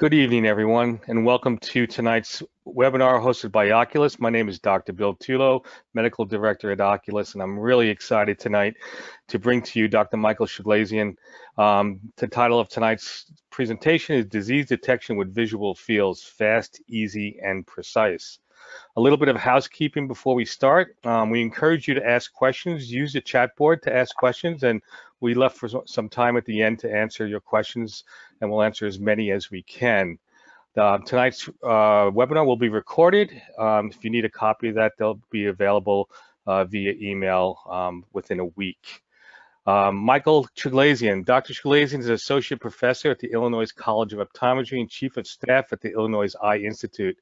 Good evening, everyone, and welcome to tonight's webinar hosted by Oculus. My name is Dr. Bill Tulo, Medical Director at Oculus, and I'm really excited tonight to bring to you Dr. Michael Chaglasian. Um, the title of tonight's presentation is Disease Detection with Visual Fields, Fast, Easy, and Precise. A little bit of housekeeping before we start. Um, we encourage you to ask questions. Use the chat board to ask questions, and we left for some time at the end to answer your questions, and we'll answer as many as we can. Uh, tonight's uh, webinar will be recorded. Um, if you need a copy of that, they'll be available uh, via email um, within a week. Um, Michael Chaglasian. Dr. Chaglasian is Associate Professor at the Illinois College of Optometry and Chief of Staff at the Illinois Eye Institute.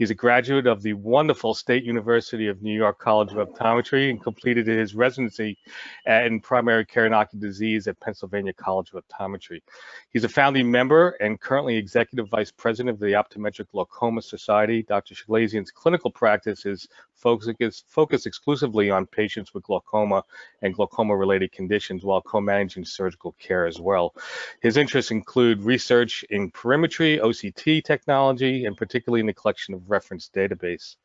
He's a graduate of the wonderful State University of New York College of Optometry and completed his residency in primary care and ocular disease at Pennsylvania College of Optometry. He's a founding member and currently executive vice president of the Optometric Glaucoma Society. Dr. Chaglasian's clinical practice is focused, focused exclusively on patients with glaucoma and glaucoma-related conditions while co-managing surgical care as well. His interests include research in perimetry, OCT technology, and particularly in the collection of reference database.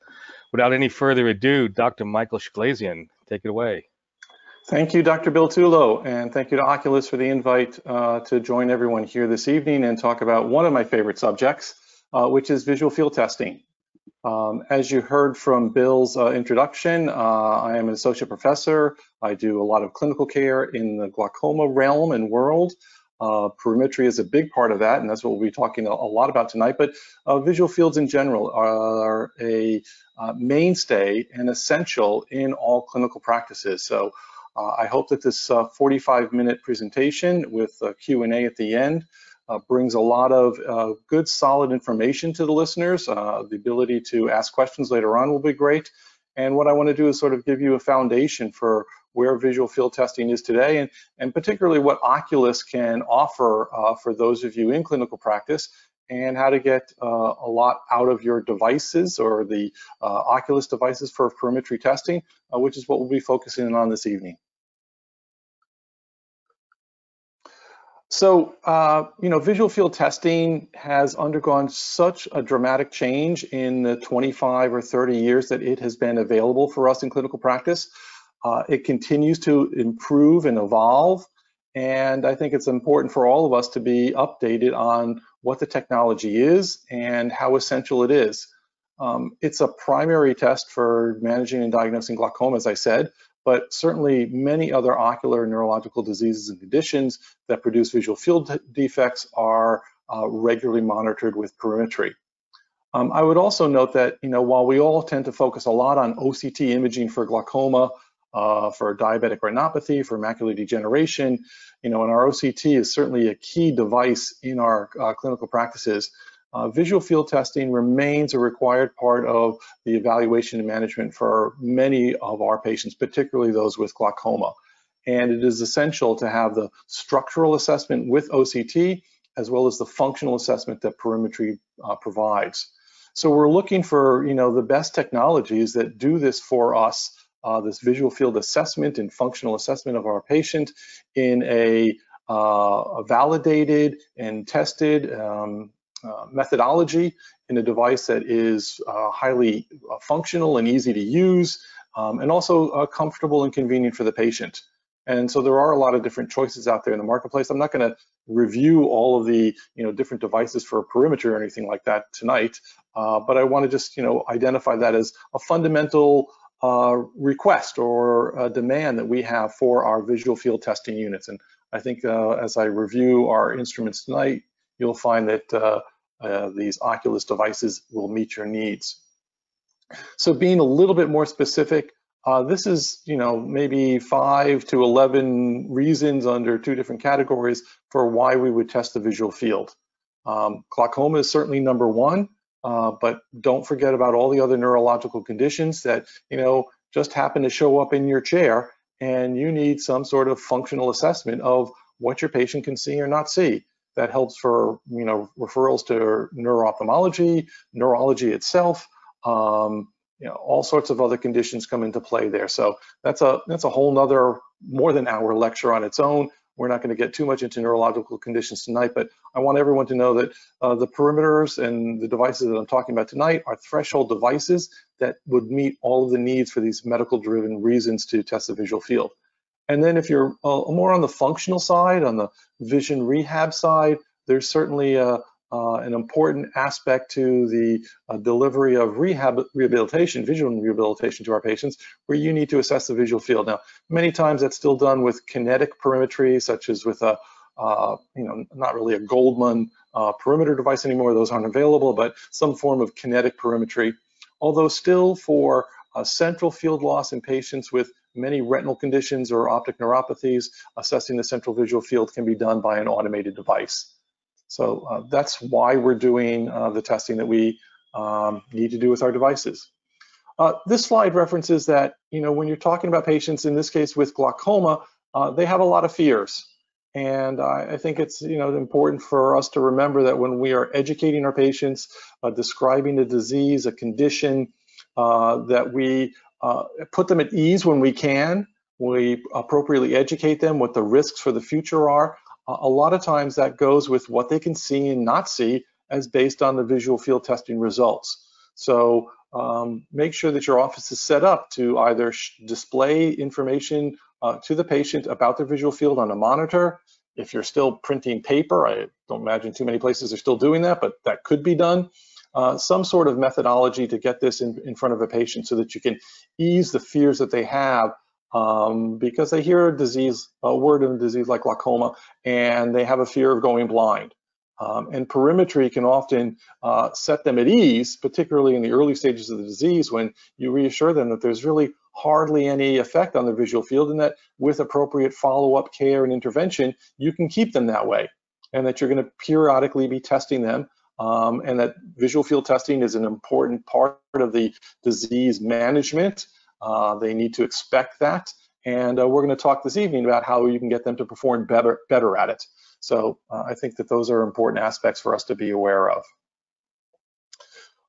Without any further ado, Dr. Michael Chaglasian, take it away. Thank you, Dr. Bill Tulo, and thank you to Oculus for the invite uh, to join everyone here this evening and talk about one of my favorite subjects, uh, which is visual field testing. Um, as you heard from Bill's uh, introduction, uh, I am an associate professor. I do a lot of clinical care in the glaucoma realm and world. Uh, perimetry is a big part of that, and that's what we'll be talking a, a lot about tonight. But uh, visual fields in general are a uh, mainstay and essential in all clinical practices. So uh, I hope that this 45-minute presentation with a Q&A at the end uh, brings a lot of uh, good, solid information to the listeners. Uh, the ability to ask questions later on will be great. And what I want to do is sort of give you a foundation for where visual field testing is today, and, and particularly what Oculus can offer uh, for those of you in clinical practice, and how to get uh, a lot out of your devices or the uh, Oculus devices for perimetry testing, which is what we'll be focusing on this evening. So, uh, you know, visual field testing has undergone such a dramatic change in the 25 or 30 years that it has been available for us in clinical practice. Uh, it continues to improve and evolve. And I think it's important for all of us to be updated on what the technology is and how essential it is. Um, it's a primary test for managing and diagnosing glaucoma, as I said, but certainly many other ocular neurological diseases and conditions that produce visual field defects are uh, regularly monitored with perimetry. Um, I would also note that, you know, while we all tend to focus a lot on OCT imaging for glaucoma, uh, for diabetic retinopathy, for macular degeneration, you know, and our OCT is certainly a key device in our uh, clinical practices uh, visual field testing remains a required part of the evaluation and management for many of our patients, particularly those with glaucoma. And it is essential to have the structural assessment with OCT, as well as the functional assessment that perimetry uh, provides. So we're looking for, you know, the best technologies that do this for us, uh, this visual field assessment and functional assessment of our patient in a, uh, a validated and tested um, uh, methodology in a device that is uh, highly uh, functional and easy to use, um, and also uh, comfortable and convenient for the patient. And so there are a lot of different choices out there in the marketplace. I'm not going to review all of the you know different devices for perimetry or anything like that tonight, uh, but I want to just you know identify that as a fundamental request or demand that we have for our visual field testing units. And I think as I review our instruments tonight, you'll find that uh, uh, these Oculus devices will meet your needs. So being a little bit more specific, uh, this is, you know, maybe five to 11 reasons under two different categories for why we would test the visual field. Um, glaucoma is certainly number one, uh, but don't forget about all the other neurological conditions that, you know, just happen to show up in your chair and you need some sort of functional assessment of what your patient can see or not see that helps for you know referrals to neuro-ophthalmology, neurology itself. Um, you know, all sorts of other conditions come into play there. So that's a that's a whole nother more than hour lecture on its own. we're not going to get too much into neurological conditions tonight, but I want everyone to know that uh, the perimeters and the devices that I'm talking about tonight are threshold devices that would meet all of the needs for these medical driven reasons to test the visual field. And then if you're uh, more on the functional side, on the vision rehab side, there's certainly a, uh, an important aspect to the uh, delivery of rehab rehabilitation, visual rehabilitation to our patients, where you need to assess the visual field. Now, many times that's still done with kinetic perimetry, such as with a, uh, you know, not really a Goldmann uh, perimeter device anymore, those aren't available, but some form of kinetic perimetry. Although still for central field loss in patients with many retinal conditions or optic neuropathies, assessing the central visual field can be done by an automated device. So uh, that's why we're doing uh, the testing that we um, need to do with our devices. Uh, this slide references that, you know, when you're talking about patients, in this case with glaucoma, uh, they have a lot of fears. And I think it's, you know, important for us to remember that when we are educating our patients, uh, describing the disease, a condition, uh, that we put them at ease when we can, we appropriately educate them what the risks for the future are, a lot of times that goes with what they can see and not see as based on the visual field testing results. So um, make sure that your office is set up to either display information uh, to the patient about their visual field on a monitor. If you're still printing paper, I don't imagine too many places are still doing that, but that could be done. Uh, some sort of methodology to get this in, in front of a patient so that you can ease the fears that they have um, because they hear a disease, a word in a disease like glaucoma, and they have a fear of going blind. Um, and perimetry can often uh, set them at ease, particularly in the early stages of the disease when you reassure them that there's really hardly any effect on the visual field and that with appropriate follow-up care and intervention, you can keep them that way and that you're going to periodically be testing them um, and that visual field testing is an important part of the disease management uh, they need to expect that. And uh, we're going to talk this evening about how you can get them to perform better, better at it. So uh, I think that those are important aspects for us to be aware of.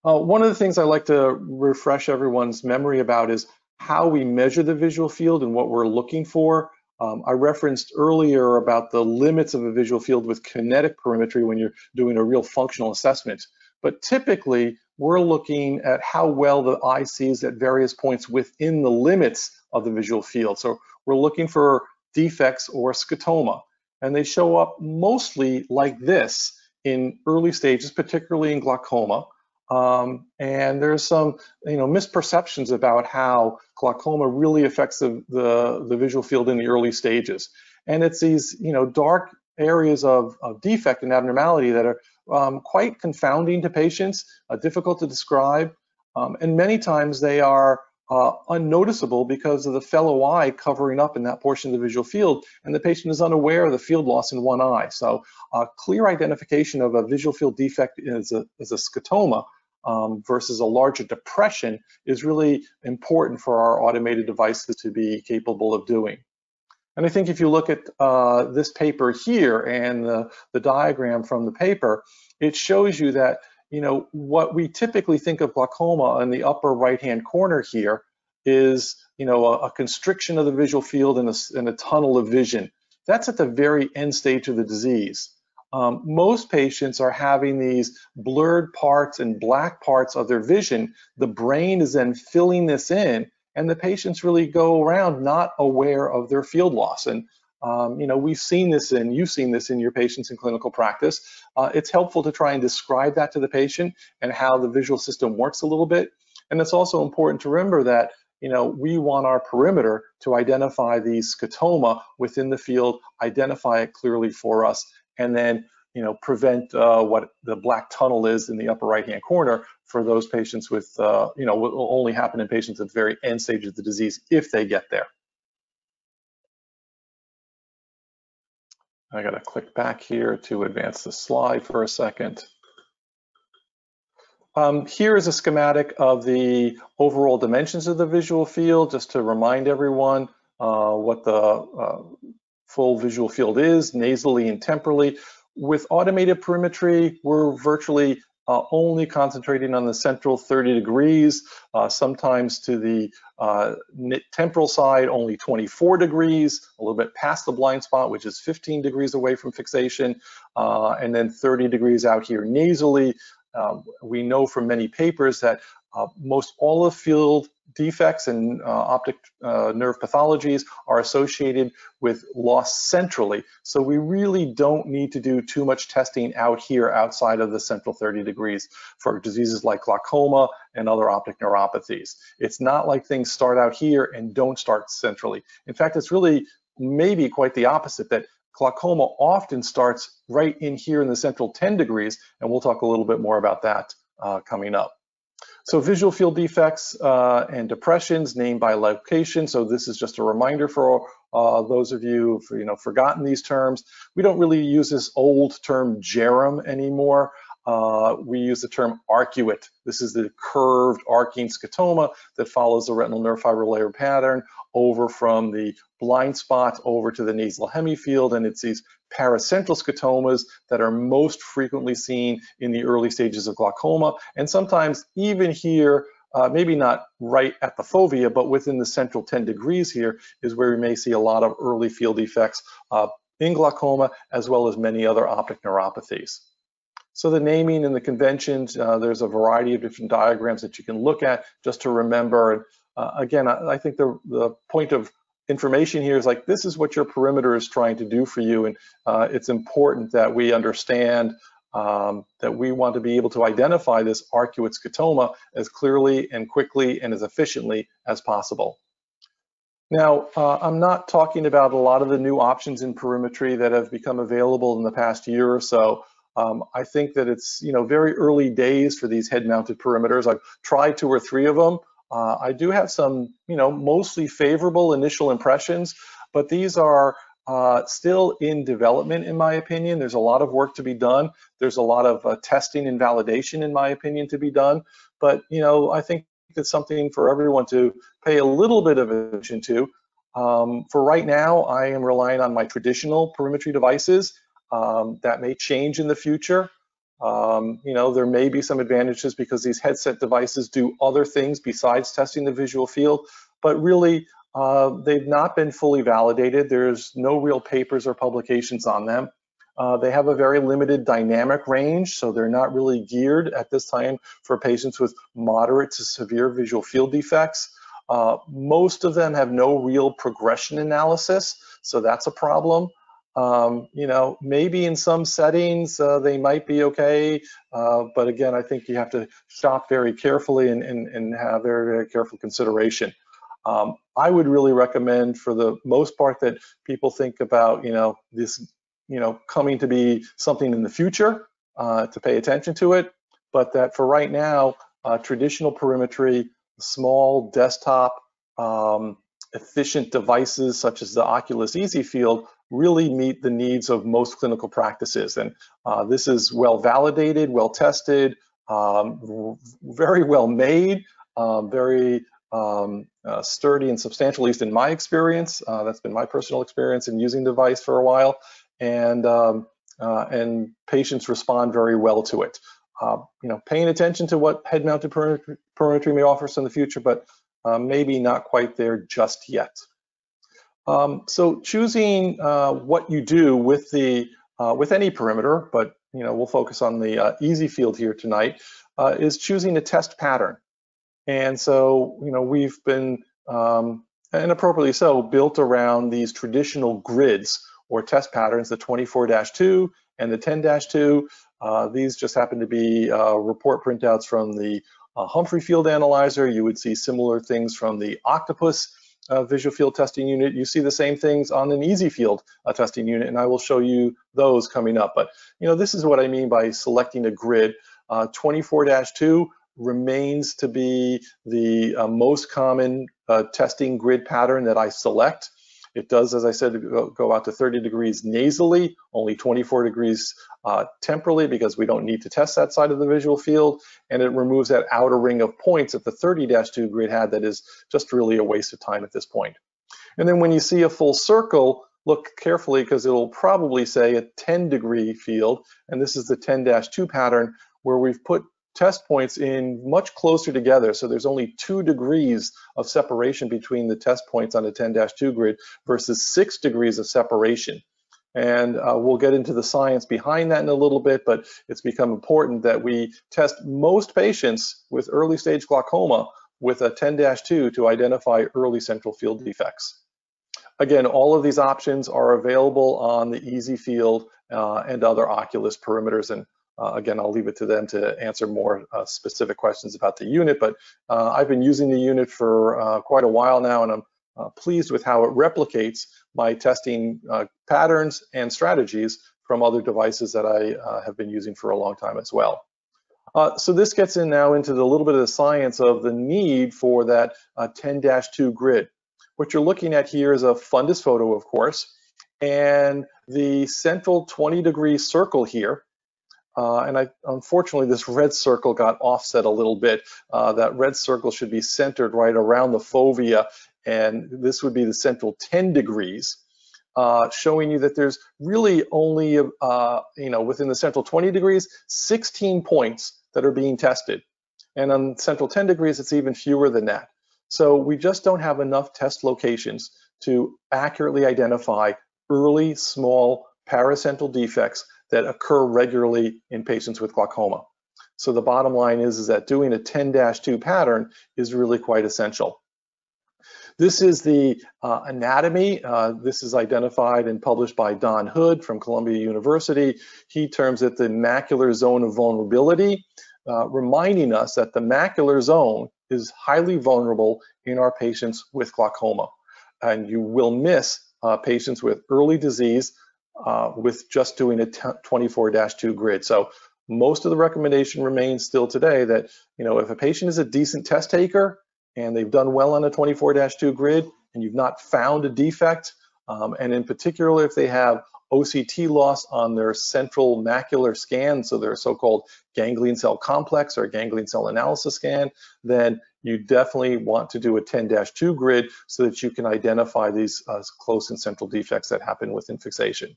Uh, one of the things I like to refresh everyone's memory about is how we measure the visual field and what we're looking for. Um, I referenced earlier about the limits of a visual field with kinetic perimetry when you're doing a real functional assessment. But typically, we're looking at how well the eye sees at various points within the limits of the visual field. So we're looking for defects or scotoma, and they show up mostly like this in early stages, particularly in glaucoma. Um, and there's some, you know, misperceptions about how glaucoma really affects the, the, the visual field in the early stages. And it's these, you know, dark areas of, of defect and abnormality that are um, quite confounding to patients, uh, difficult to describe, um, and many times they are uh, unnoticeable because of the fellow eye covering up in that portion of the visual field, and the patient is unaware of the field loss in one eye. So uh, clear identification of a visual field defect is a, as a scotoma um, versus a larger depression is really important for our automated devices to be capable of doing. And I think if you look at uh, this paper here and the, the diagram from the paper, it shows you that, you know, what we typically think of glaucoma in the upper right-hand corner here is, you know, a, a constriction of the visual field and a, and a, tunnel of vision. That's at the very end stage of the disease. Um, most patients are having these blurred parts and black parts of their vision. The brain is then filling this in and the patients really go around not aware of their field loss. And um, you know, we've seen this and you've seen this in your patients in clinical practice. Uh, it's helpful to try and describe that to the patient and how the visual system works a little bit. And it's also important to remember that you know, we want our perimeter to identify the scotoma within the field, identify it clearly for us, and then you know, prevent uh, what the black tunnel is in the upper right-hand corner for those patients with, uh, you know, will only happen in patients at the very end stage of the disease if they get there. I got to click back here to advance the slide for a second. Um, here is a schematic of the overall dimensions of the visual field, just to remind everyone uh, what the uh, full visual field is, nasally and temporally. With automated perimetry, we're virtually uh, only concentrating on the central 30 degrees, uh, sometimes to the uh, temporal side only 24 degrees, a little bit past the blind spot, which is 15 degrees away from fixation, uh, and then 30 degrees out here nasally. Um, we know from many papers that uh, most all of field defects and uh, optic uh, nerve pathologies are associated with loss centrally. So we really don't need to do too much testing out here outside of the central 30 degrees for diseases like glaucoma and other optic neuropathies. It's not like things start out here and don't start centrally. In fact, it's really maybe quite the opposite that glaucoma often starts right in here in the central 10 degrees, and we'll talk a little bit more about that uh, coming up. So visual field defects uh, and depressions named by location. So this is just a reminder for uh, those of you who've you know, forgotten these terms. We don't really use this old term Bjerrum anymore. Uh, we use the term arcuate. This is the curved arcing scotoma that follows the retinal nerve fiber layer pattern over from the blind spot over to the nasal hemifield, and it's these paracentral scotomas that are most frequently seen in the early stages of glaucoma, and sometimes even here, uh, maybe not right at the fovea, but within the central 10 degrees here is where we may see a lot of early field effects uh, in glaucoma, as well as many other optic neuropathies. So the naming and the conventions, uh, there's a variety of different diagrams that you can look at just to remember. Uh, again, I, I, think the, the point of information here is like, this is what your perimeter is trying to do for you. And uh, it's important that we understand um, that we want to be able to identify this arcuate scotoma as clearly and quickly and as efficiently as possible. Now, uh, I'm not talking about a lot of the new options in perimetry that have become available in the past year or so. Um, I think that it's you know very early days for these head-mounted perimeters. I've tried two or three of them. Uh, I do have some you know mostly favorable initial impressions, but these are uh, still in development in my opinion. There's a lot of work to be done. There's a lot of uh, testing and validation in my opinion to be done. But you know I think it's something for everyone to pay a little bit of attention to. Um, for right now, I am relying on my traditional perimetry devices um, that may change in the future. Um, you know, there may be some advantages because these headset devices do other things besides testing the visual field, but really uh, they've not been fully validated. There's no real papers or publications on them. Uh, they have a very limited dynamic range, so they're not really geared at this time for patients with moderate to severe visual field defects. Uh, most of them have no real progression analysis, so that's a problem. Um, you know, maybe in some settings uh, they might be okay, uh, but again, I think you have to shop very carefully and, and, and have very, very careful consideration. Um, I would really recommend for the most part that people think about, you know, this, you know, coming to be something in the future uh, to pay attention to it, but that for right now, uh, traditional perimetry, small desktop, um, efficient devices such as the Oculus Easyfield really meet the needs of most clinical practices. And uh, this is well validated, well tested, um, very well made, um, very um, uh, sturdy and substantial, at least in my experience. Uh, that's been my personal experience in using the device for a while. And, um, uh, and patients respond very well to it. Uh, you know, paying attention to what head-mounted perimetry may offer us in the future, but maybe not quite there just yet. Um, so choosing uh, what you do with the uh, with any perimeter, but you know we'll focus on the uh, Easyfield here tonight, uh, is choosing a test pattern. And so you know we've been um, and appropriately so built around these traditional grids or test patterns, the 24-2 and the 10-2. Uh, these just happen to be uh, report printouts from the Humphrey Field Analyzer. You would see similar things from the Octopus uh, visual field testing unit, you see the same things on an Easyfield uh, testing unit, and I will show you those coming up. But you know, this is what I mean by selecting a grid. 24-2 uh, remains to be the uh, most common uh, testing grid pattern that I select. It does, as I said, go, out to 30 degrees nasally, only 24 degrees uh, temporally because we don't need to test that side of the visual field. And it removes that outer ring of points that the 30-2 grid had that is just really a waste of time at this point. And then when you see a full circle, look carefully because it'll probably say a 10 degree field. And this is the 10-2 pattern where we've put test points in much closer together. So there's only two degrees of separation between the test points on a 10-2 grid versus six degrees of separation. And uh, we'll get into the science behind that in a little bit, but it's become important that we test most patients with early stage glaucoma with a 10-2 to identify early central field defects. Again, all of these options are available on the Easyfield uh, and other Oculus perimeters. And uh, again, I'll leave it to them to answer more uh, specific questions about the unit, but uh, I've been using the unit for uh, quite a while now, and I'm uh, pleased with how it replicates my testing patterns and strategies from other devices that I have been using for a long time as well. Uh, so this gets in now into the little bit of the science of the need for that 10-2 grid. What you're looking at here is a fundus photo, of course, and the central 20 degree circle here. Uh, and I, unfortunately, this red circle got offset a little bit. Uh, that red circle should be centered right around the fovea, and this would be the central 10 degrees, uh, showing you that there's really only, uh, you know, within the central 20 degrees, 16 points that are being tested. And on central 10 degrees, it's even fewer than that. So we just don't have enough test locations to accurately identify early, small paracentral defects that occur regularly in patients with glaucoma. So the bottom line is, is that doing a 10-2 pattern is really quite essential. This is the uh, anatomy. Uh, this is identified and published by Don Hood from Columbia University. He terms it the macular zone of vulnerability, uh, reminding us that the macular zone is highly vulnerable in our patients with glaucoma. And you will miss uh, patients with early disease uh, with just doing a 24-2 grid. So most of the recommendation remains still today that, you know, if a patient is a decent test taker and they've done well on a 24-2 grid and you've not found a defect, um, and in particular if they have OCT loss on their central macular scan, so their so-called ganglion cell complex or ganglion cell analysis scan, then you definitely want to do a 10-2 grid so that you can identify these uh, close and central defects that happen within fixation.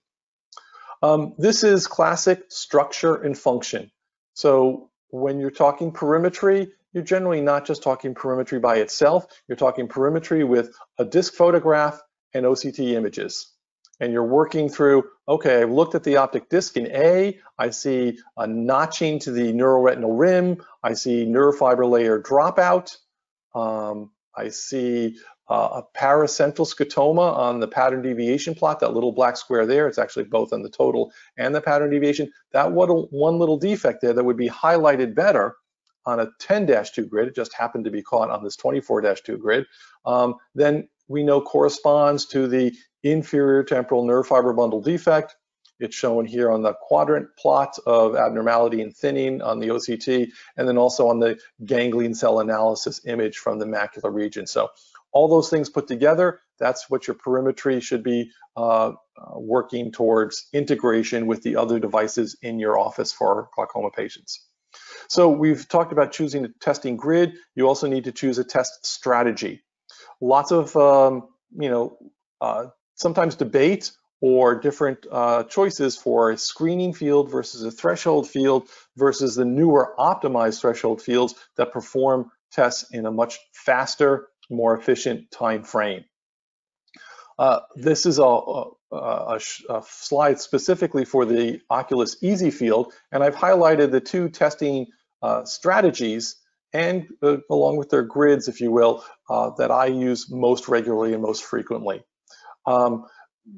Um, this is classic structure and function. So when you're talking perimetry, you're generally not just talking perimetry by itself, you're talking perimetry with a disc photograph and OCT images and you're working through, okay, I've looked at the optic disc in A, I see a notching to the neuroretinal rim, I see neurofiber layer dropout, um, I see uh, a paracentral scotoma on the pattern deviation plot, that little black square there, it's actually both on the total and the pattern deviation. That one little defect there that would be highlighted better on a 10-2 grid, it just happened to be caught on this 24-2 grid, um, then we know corresponds to the inferior temporal nerve fiber bundle defect. It's shown here on the quadrant plot of abnormality and thinning on the OCT, and then also on the ganglion cell analysis image from the macular region. So all those things put together, that's what your perimetry should be uh, uh, working towards integration with the other devices in your office for glaucoma patients. So we've talked about choosing a testing grid. You also need to choose a test strategy. Lots of, um, you know, uh, sometimes debate or different uh, choices for a screening field versus a threshold field versus the newer optimized threshold fields that perform tests in a much faster, more efficient time frame. Uh, this is a, a, a, a, slide specifically for the Oculus Easy field, and I've highlighted the two testing uh, strategies and uh, along with their grids, if you will, uh, that I use most regularly and most frequently. Um,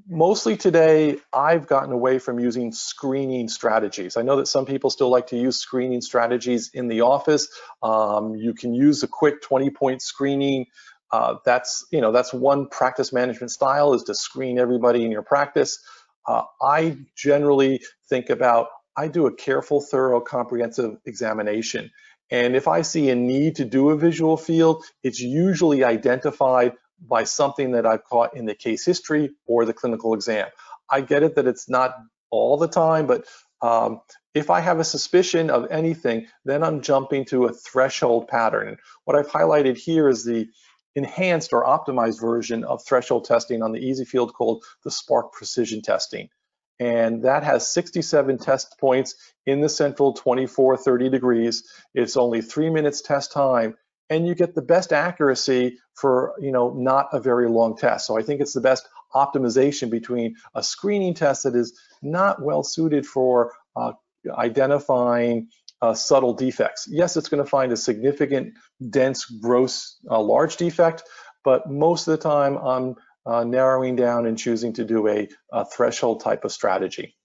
mostly today, I've gotten away from using screening strategies. I know that some people still like to use screening strategies in the office. Um, you can use a quick 20-point screening. Uh, that's you know that's one practice management style is to screen everybody in your practice. Uh, I generally think about I do a careful, thorough, comprehensive examination. And if I see a need to do a visual field, it's usually identified by something that I've caught in the case history or the clinical exam. I get it that it's not all the time, but um, if I have a suspicion of anything, then I'm jumping to a threshold pattern. What I've highlighted here is the enhanced or optimized version of threshold testing on the Easyfield called the Spark Precision Testing. And that has 67 test points in the central 24, 30 degrees. It's only three minutes test time, and you get the best accuracy for you know not a very long test. So I think it's the best optimization between a screening test that is not well suited for uh, identifying uh, subtle defects. Yes, it's going to find a significant, dense, gross, uh, large defect, but most of the time I'm uh, narrowing down and choosing to do a, a, threshold type of strategy.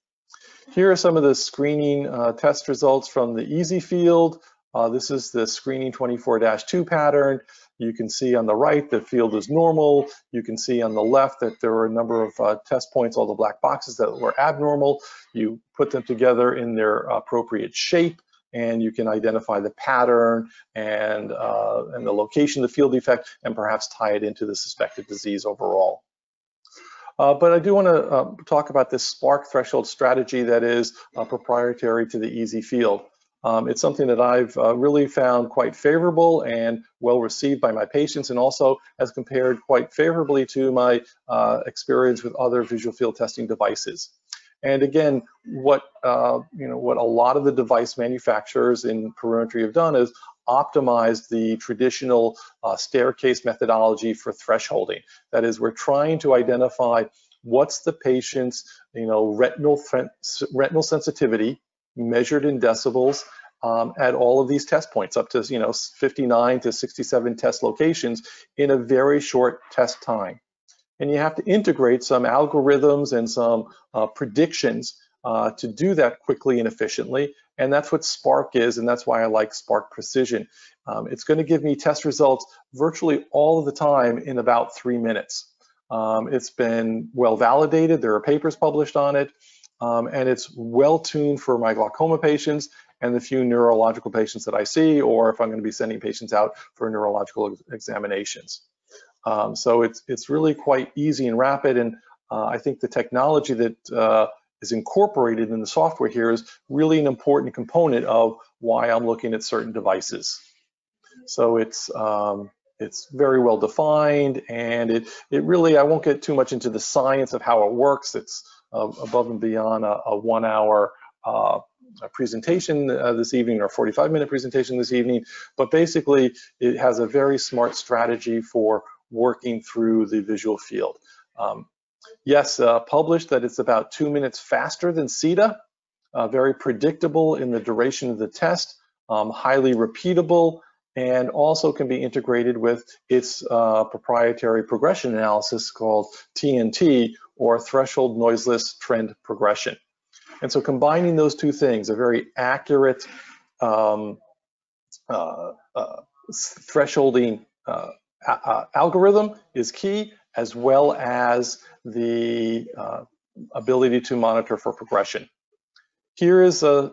Here are some of the screening uh, test results from the easy field. Uh, this is the screening 24-2 pattern. You can see on the right the field is normal. You can see on the left that there were a number of uh, test points, all the black boxes that were abnormal. You put them together in their appropriate shape and you can identify the pattern and, uh, and the location of the field defect and perhaps tie it into the suspected disease overall. Uh, but I do want to uh, talk about this SPARK threshold strategy that is uh, proprietary to the Easyfield. Um, it's something that I've uh, really found quite favorable and well received by my patients and also has compared quite favorably to my uh, experience with other visual field testing devices. And again, what uh, you know, what a lot of the device manufacturers in perimetry have done is optimized the traditional uh, staircase methodology for thresholding. That is, we're trying to identify what's the patient's you know retinal retinal sensitivity measured in decibels um, at all of these test points, up to you know 59 to 67 test locations in a very short test time and you have to integrate some algorithms and some uh, predictions uh, to do that quickly and efficiently. And that's what Spark is, and that's why I like Spark Precision. Um, it's going to give me test results virtually all of the time in about three minutes. Um, it's been well validated. There are papers published on it, um, and it's well tuned for my glaucoma patients and the few neurological patients that I see, or if I'm going to be sending patients out for neurological examinations. Um, so it's, it's really quite easy and rapid. And uh, I think the technology that uh, is incorporated in the software here is really an important component of why I'm looking at certain devices. So it's, um, it's very well defined and it, it really, I won't get too much into the science of how it works. It's uh, above and beyond a, a one hour uh, presentation uh, this evening or 45 minute presentation this evening, but basically it has a very smart strategy for working through the visual field. Um, yes, uh, published that it's about two minutes faster than SITA, uh, very predictable in the duration of the test, um, highly repeatable, and also can be integrated with its uh, proprietary progression analysis called TNT, or Threshold Noiseless Trend Progression. And so combining those two things, a very accurate um, uh, uh, thresholding uh, algorithm is key, as well as the uh, ability to monitor for progression. Here is uh,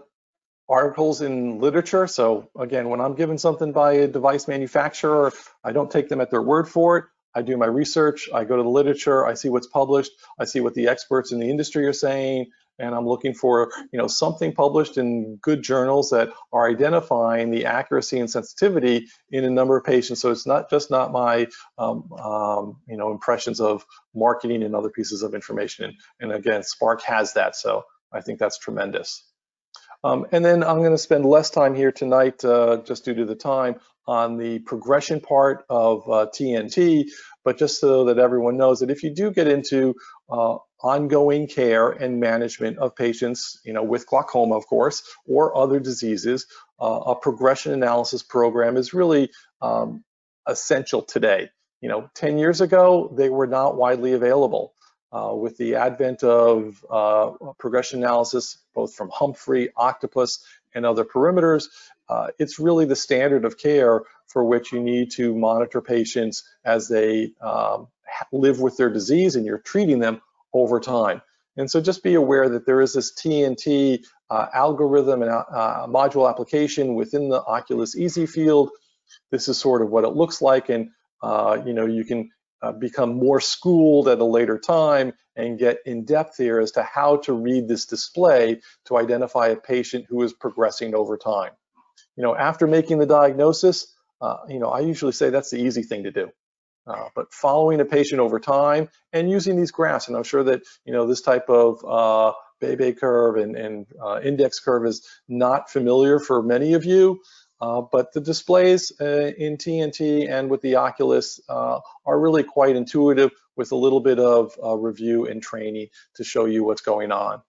articles in literature. So again, when I'm given something by a device manufacturer, I don't take them at their word for it. I do my research, I go to the literature, I see what's published, I see what the experts in the industry are saying, and I'm looking for you know something published in good journals that are identifying the accuracy and sensitivity in a number of patients. So it's not just not my um, um, you know impressions of marketing and other pieces of information. And, again, Spark has that, so I think that's tremendous. Um, and then I'm going to spend less time here tonight, uh, just due to the time, on the progression part of uh, TNT, but just so that everyone knows that if you do get into uh, ongoing care and management of patients, you know, with glaucoma, of course, or other diseases, uh, a progression analysis program is really um, essential today. You know, 10 years ago, they were not widely available. Uh, with the advent of uh, progression analysis, both from Humphrey, Octopus, and other perimeters, uh, it's really the standard of care for which you need to monitor patients as they um, live with their disease and you're treating them over time. And so just be aware that there is this TNT uh, algorithm and uh, module application within the Oculus Easy field. This is sort of what it looks like. And, uh, you know, you can uh, become more schooled at a later time and get in depth here as to how to read this display to identify a patient who is progressing over time. You know, after making the diagnosis, uh, you know, I usually say that's the easy thing to do. Uh, but following a patient over time and using these graphs, and I'm sure that you know this type of uh, Bebie curve and, and uh, index curve is not familiar for many of you, but the displays uh, in TNT and with the Oculus uh, are really quite intuitive with a little bit of uh, review and training to show you what's going on.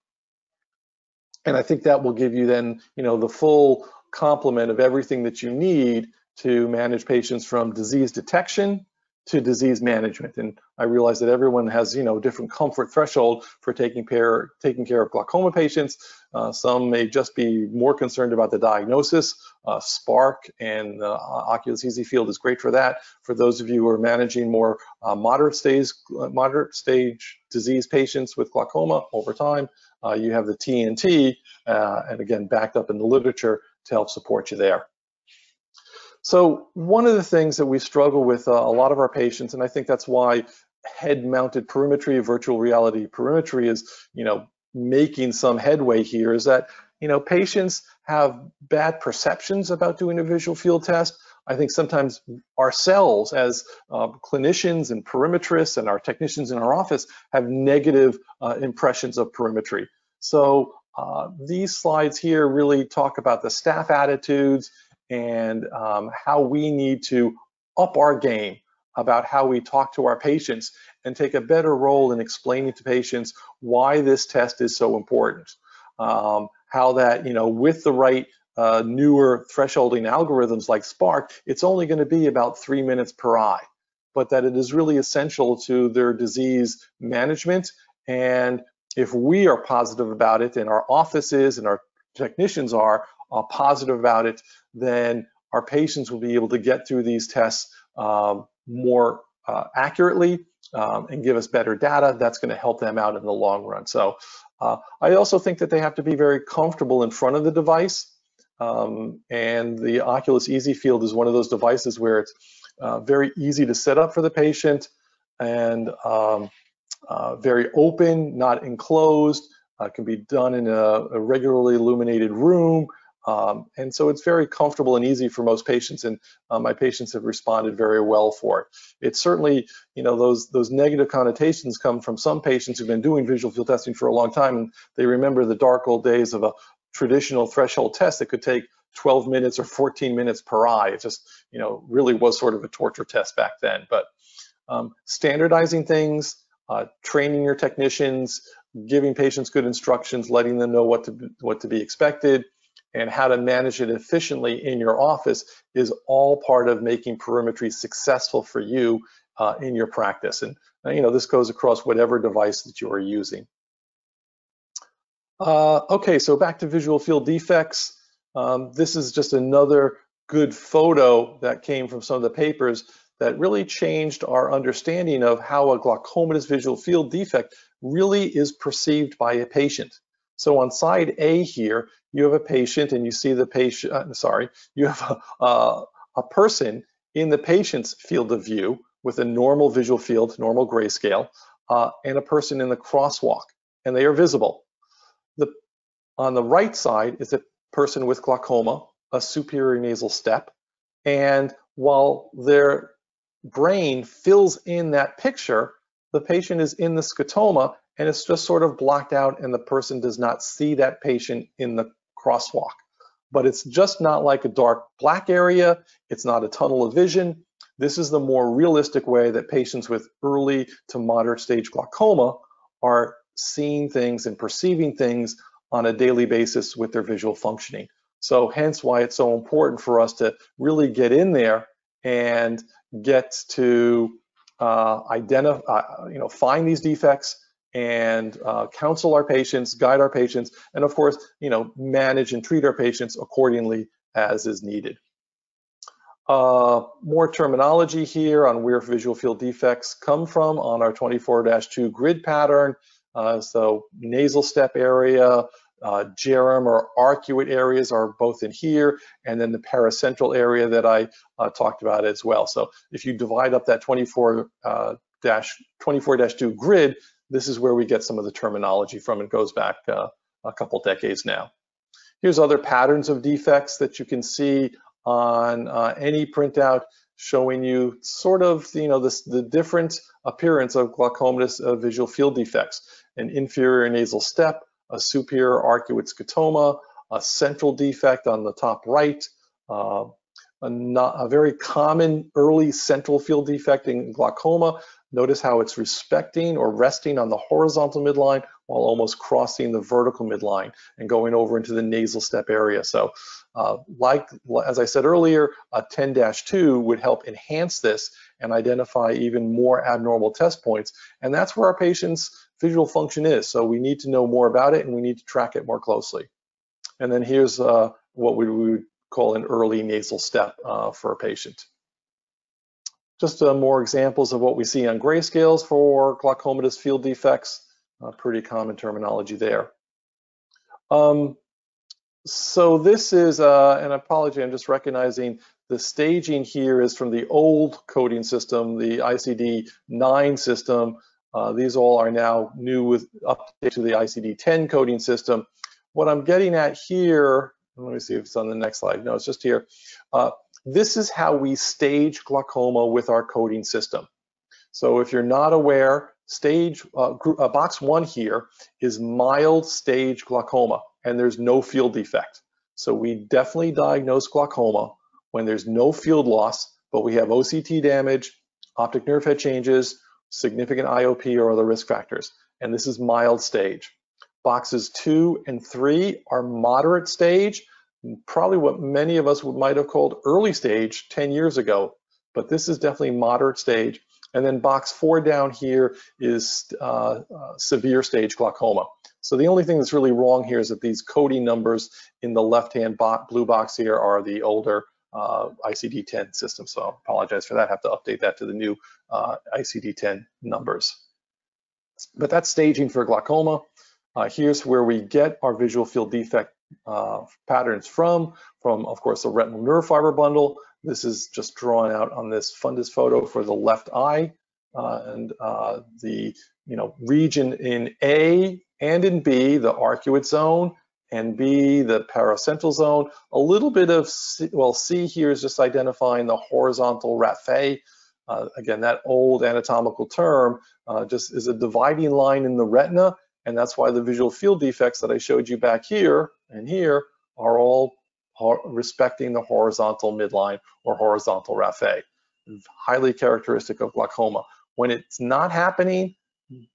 And I think that will give you then, you know, the full complement of everything that you need to manage patients from disease detection to disease management. And I realize that everyone has, you know, different comfort threshold for taking care, taking care of glaucoma patients. Uh, some may just be more concerned about the diagnosis. Uh, Spark and uh, Oculus Easy Field is great for that. For those of you who are managing more uh, moderate stage, moderate stage disease patients with glaucoma over time, uh, you have the TNT, uh, and again, backed up in the literature to help support you there. So one of the things that we struggle with uh, a lot of our patients, and I think that's why head-mounted perimetry, virtual reality perimetry is, you know, making some headway here, is that, you know, patients have bad perceptions about doing a visual field test. I think sometimes ourselves as uh, clinicians and perimetrists and our technicians in our office have negative uh, impressions of perimetry. So uh, these slides here really talk about the staff attitudes and um, how we need to up our game about how we talk to our patients and take a better role in explaining to patients why this test is so important. Um, how that, you know, with the right uh, newer thresholding algorithms like Spark, it's only going to be about three minutes per eye, but that it is really essential to their disease management. And if we are positive about it and our offices and our technicians are, uh, positive about it, then our patients will be able to get through these tests um, more uh, accurately um, and give us better data. That's going to help them out in the long run. So uh, I also think that they have to be very comfortable in front of the device. Um, and the Oculus Easy Field is one of those devices where it's uh, very easy to set up for the patient and um, uh, very open, not enclosed, uh, can be done in a, a regularly illuminated room. Um, and so it's very comfortable and easy for most patients, and uh, my patients have responded very well for it. It's certainly, you know, those those negative connotations come from some patients who've been doing visual field testing for a long time, and they remember the dark old days of a traditional threshold test that could take 12 minutes or 14 minutes per eye. It just, you know, really was sort of a torture test back then. But um, standardizing things, uh, training your technicians, giving patients good instructions, letting them know what to what to be expected, and how to manage it efficiently in your office is all part of making perimetry successful for you uh, in your practice. And uh, you know this goes across whatever device that you are using. Uh, okay, so back to visual field defects. Um, this is just another good photo that came from some of the papers that really changed our understanding of how a glaucomatous visual field defect really is perceived by a patient. So on side A here, you have a patient and you see the patient, uh, sorry, you have a, uh, a person in the patient's field of view with a normal visual field, normal grayscale, uh, and a person in the crosswalk, and they are visible. The, on the right side is a person with glaucoma, a superior nasal step, and while their brain fills in that picture, the patient is in the scotoma and it's just sort of blocked out and the person does not see that patient in the crosswalk. But it's just not like a dark black area. It's not a tunnel of vision. This is the more realistic way that patients with early to moderate stage glaucoma are seeing things and perceiving things on a daily basis with their visual functioning. So hence why it's so important for us to really get in there and get to uh, identify, uh, you know, find these defects and uh, counsel our patients, guide our patients, and of course, you know, manage and treat our patients accordingly as is needed. Uh, more terminology here on where visual field defects come from on our 24-2 grid pattern. Uh, so nasal step area, uh, or arcuate areas are both in here, and then the paracentral area that I uh, talked about as well. So if you divide up that 24 uh, 24-2 grid, this is where we get some of the terminology from. It goes back uh, a couple decades now. Here's other patterns of defects that you can see on uh, any printout showing you sort of, you know, this, the different appearance of glaucomatous uh, visual field defects. An inferior nasal step, a superior arcuate scotoma, a central defect on the top right, uh, a, not, a, very common early central field defect in glaucoma. Notice how it's respecting or resting on the horizontal midline while almost crossing the vertical midline and going over into the nasal step area. So uh, like, as I said earlier, a 10-2 would help enhance this and identify even more abnormal test points. And that's where our patient's visual function is. So we need to know more about it and we need to track it more closely. And then here's uh, what we would call an early nasal step uh, for a patient. Just uh, more examples of what we see on grayscales for glaucomatous field defects. Uh, pretty common terminology there. Um, so this is, uh, and apology, I'm just recognizing the staging here is from the old coding system, the ICD-9 system. Uh, these all are now new with update to the ICD-10 coding system. What I'm getting at here, let me see if it's on the next slide. No, it's just here. Uh, this is how we stage glaucoma with our coding system. So if you're not aware, stage uh, uh, box one here is mild stage glaucoma, and there's no field defect. So we definitely diagnose glaucoma when there's no field loss, but we have OCT damage, optic nerve head changes, significant IOP or other risk factors. And this is mild stage. Boxes two and three are moderate stage, probably what many of us might have called early stage 10 years ago, but this is definitely moderate stage. And then box four down here is uh, uh, severe stage glaucoma. So the only thing that's really wrong here is that these coding numbers in the left-hand bo blue box here are the older uh, ICD-10 system. So I apologize for that. I have to update that to the new uh, ICD-10 numbers. But that's staging for glaucoma. Uh, here's where we get our visual field defect uh, patterns from, from of course the retinal nerve fiber bundle. This is just drawn out on this fundus photo for the left eye. Uh, and uh, the you know region in A and in B, the arcuate zone, and B, the paracentral zone. A little bit of, C, well, C here is just identifying the horizontal raphe. Uh, again, that old anatomical term uh, just is a dividing line in the retina, and that's why the visual field defects that I showed you back here and here are all respecting the horizontal midline or horizontal raphe. Highly characteristic of glaucoma. When it's not happening,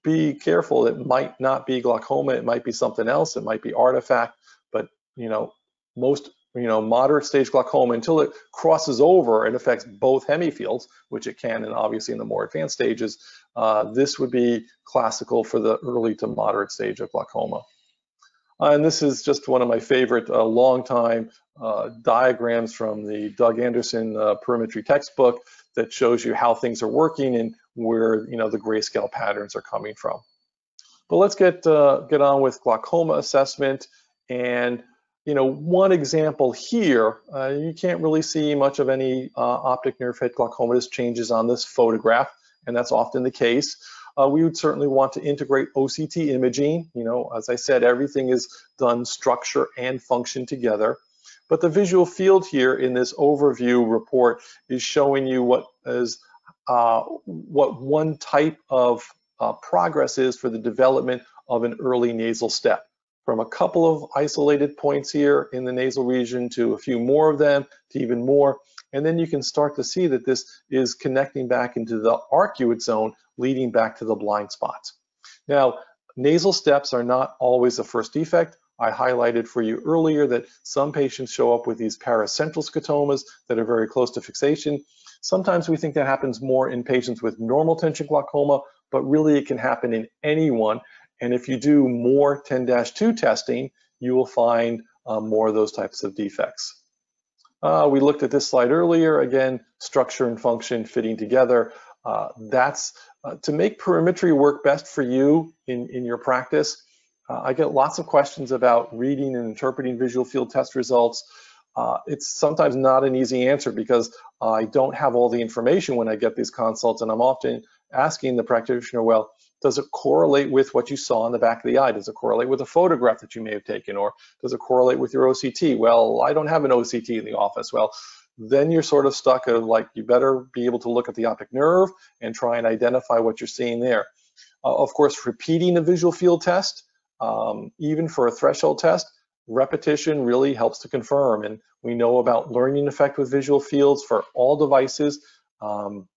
be careful. It might not be glaucoma. It might be something else. It might be artifact. But you know, most you know moderate stage glaucoma until it crosses over and affects both hemifields, which it can, and obviously in the more advanced stages, uh, this would be classical for the early to moderate stage of glaucoma. Uh, and this is just one of my favorite uh, long time uh, diagrams from the Doug Anderson uh, perimetry textbook that shows you how things are working and where you know the grayscale patterns are coming from. But let's get get on with glaucoma assessment. And you know, one example here, uh, you can't really see much of any uh, optic nerve head glaucomatous changes on this photograph, and that's often the case. Uh, we would certainly want to integrate OCT imaging. You know, as I said, everything is done structure and function together. But the visual field here in this overview report is showing you what is uh, what one type of uh, progress is for the development of an early nasal step. From a couple of isolated points here in the nasal region to a few more of them to even more. And then you can start to see that this is connecting back into the arcuate zone, leading back to the blind spots. Now, nasal steps are not always the first defect. I highlighted for you earlier that some patients show up with these paracentral scotomas that are very close to fixation. Sometimes we think that happens more in patients with normal tension glaucoma, but really it can happen in anyone. And if you do more 10-2 testing, you will find uh, more of those types of defects. Uh, we looked at this slide earlier, again, structure and function fitting together. Uh, that's uh, to make perimetry work best for you in, in your practice. Uh, I get lots of questions about reading and interpreting visual field test results. Uh, it's sometimes not an easy answer because I don't have all the information when I get these consults, and I'm often asking the practitioner, well, does it correlate with what you saw in the back of the eye? Does it correlate with a photograph that you may have taken, or does it correlate with your OCT? Well, I don't have an OCT in the office. Well, then you're sort of stuck of like, you better be able to look at the optic nerve and try and identify what you're seeing there. Uh, of course, repeating a visual field test Um, even for a threshold test, repetition really helps to confirm. And we know about learning effect with visual fields for all devices. Um,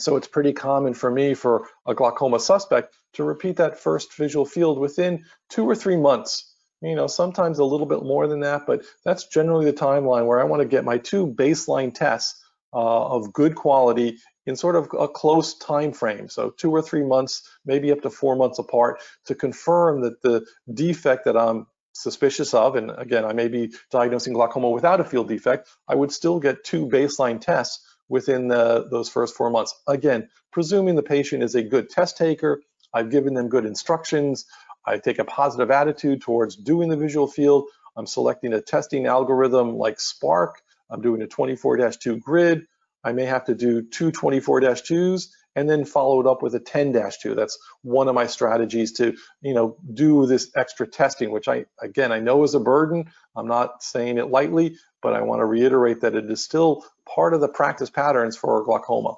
so it's pretty common for me for a glaucoma suspect to repeat that first visual field within two or three months. You know, sometimes a little bit more than that, but that's generally the timeline where I want to get my two baseline tests uh, of good quality in sort of a close time frame. So two or three months, maybe up to four months apart to confirm that the defect that I'm suspicious of, and again, I may be diagnosing glaucoma without a field defect, I would still get two baseline tests within the, those first four months. Again, presuming the patient is a good test taker, I've given them good instructions, I take a positive attitude towards doing the visual field, I'm selecting a testing algorithm like SPARK, I'm doing a 24-2 grid, I may have to do two 24-2s and then follow it up with a 10-2. That's one of my strategies to, you know, do this extra testing, which I, again, I know is a burden. I'm not saying it lightly, but I want to reiterate that it is still part of the practice patterns for glaucoma.